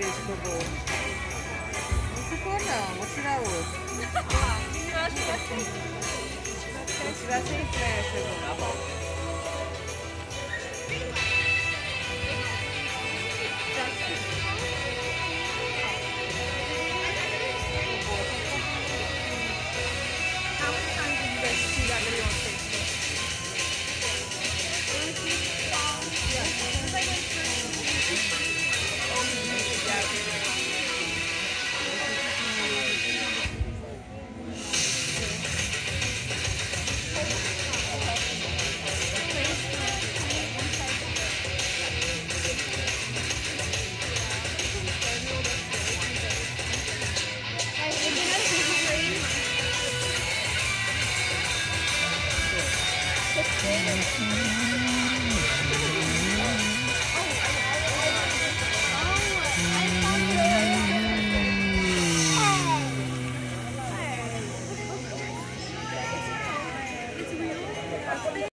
vegetable. What's it called now? What should I order? Shirase is vegetable. How many times did you guys see that video?